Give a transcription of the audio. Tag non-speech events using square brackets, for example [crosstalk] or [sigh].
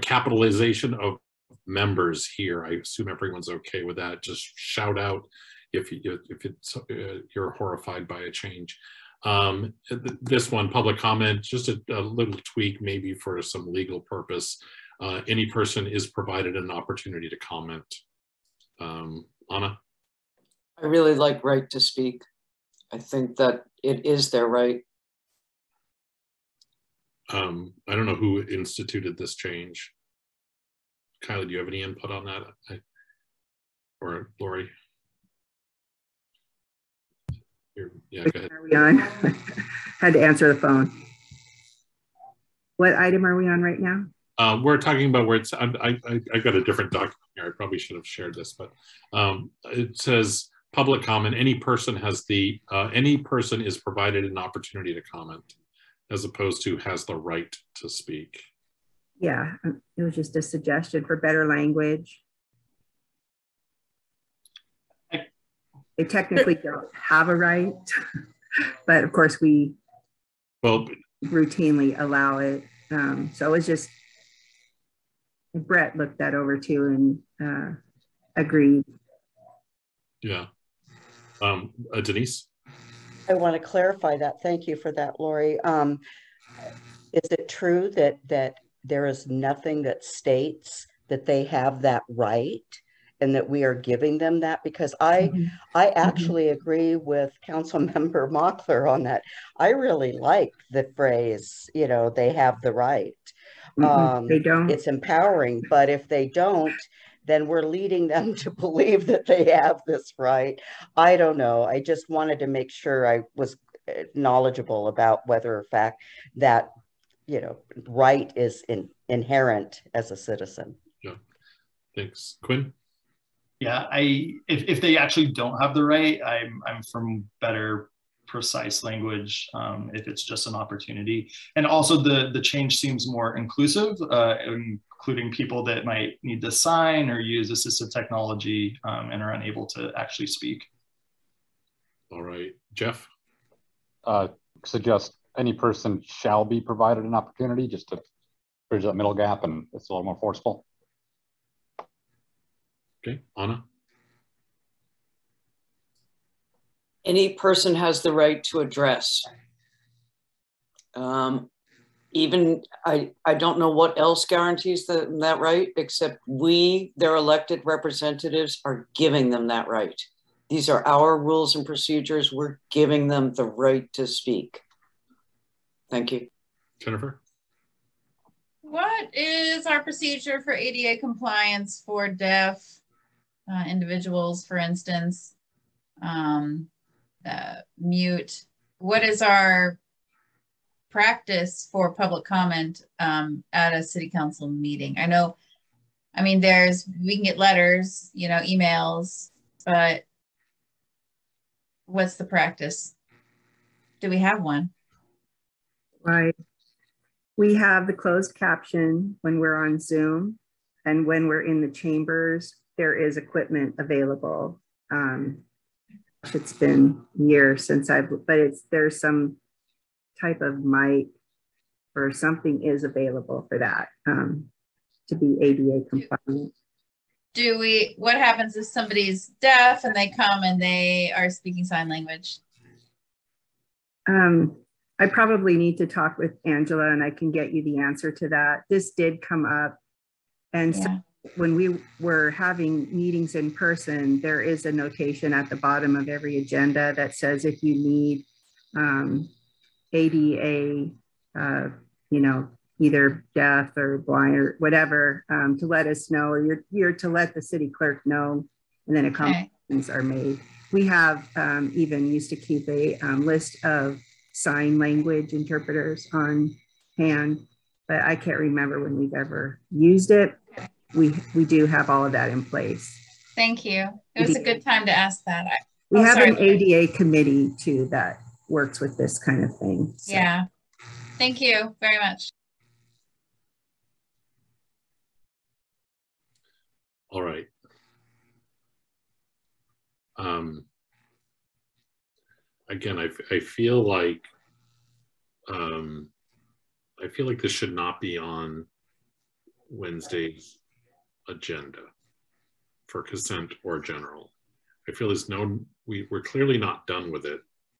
capitalization of members here. I assume everyone's okay with that. Just shout out if you, if it's uh, you're horrified by a change. Um, this one, public comment, just a, a, little tweak maybe for some legal purpose. Uh, any person is provided an opportunity to comment. Um, Anna? I really like right to speak. I think that it is their right. Um, I don't know who instituted this change. Kylie, do you have any input on that? I, or Lori? yeah, go ahead. Are we on? [laughs] Had to answer the phone. What item are we on right now? Uh, we're talking about where it's, I, I, I got a different document here. I probably should have shared this, but um, it says public comment. Any person has the, uh, any person is provided an opportunity to comment as opposed to has the right to speak. Yeah, um, it was just a suggestion for better language. They technically [laughs] don't have a right, [laughs] but of course we well routinely allow it. Um, so it was just Brett looked that over too and uh, agreed. Yeah. Um, uh, Denise? I want to clarify that. Thank you for that, Lori. Um, is it true that that there is nothing that states that they have that right and that we are giving them that? Because I mm-hmm. I mm-hmm. actually mm-hmm. agree with Council [laughs] Member Mockler on that. I really like the phrase, you know, they have the right. Mm-hmm. Um, they don't. It's empowering, but if they don't, then we're leading them [laughs] to believe that they have this right. I don't know. I just wanted to make sure I was uh, knowledgeable about whether, or fact, that you know, right is in, inherent as a citizen. Yeah. Thanks, Quinn. Yeah, I if, if they actually don't have the right, I'm I'm from better precise language um, if it's just an opportunity. And also the the change seems more inclusive, uh, including people that might need to sign or use assistive technology um, and are unable to actually speak. All right, Jeff. Uh, suggest any person shall be provided an opportunity just to bridge that middle gap and it's a little more forceful. Okay, Anna. Any person has the right to address. Um, even I, I don't know what else guarantees the, that right, except we, their elected representatives, are giving them that right. These are our rules and procedures. We're giving them the right to speak. Thank you. Jennifer? What is our procedure for ADA compliance for deaf uh, individuals, for instance, um, uh, mute? What is our practice for public comment um, at a city council meeting? I know, I mean, there's, we can get letters, you know, emails, but what's the practice? Do we have one? Right. We have the closed caption when we're on Zoom and when we're in the chambers, there is equipment available. Um, it's been years since I've, but it's, there's some type of mic or something is available for that um, to be ADA compliant. Do we, what happens if somebody's deaf and they come and they are speaking sign language? Um, I probably need to talk with Angela and I can get you the answer to that. This did come up. And yeah. When we were having meetings in person, there is a notation at the bottom of every agenda that says if you need um, ADA, uh, you know, either deaf or blind or whatever, um, to let us know, or you're, you're to let the city clerk know, and then accommodations okay. are made. We have um, even used to keep a um, list of sign language interpreters on hand, but I can't remember when we've ever used it. We, we do have all of that in place. Thank you. It was a good time to ask that. I, we oh, have sorry. an ADA committee too that works with this kind of thing. So. Yeah. Thank you very much. All right. Um, again, I, I feel like um, I feel like this should not be on Wednesday's agenda for consent or general. I feel there's no, we, we're clearly not done with it.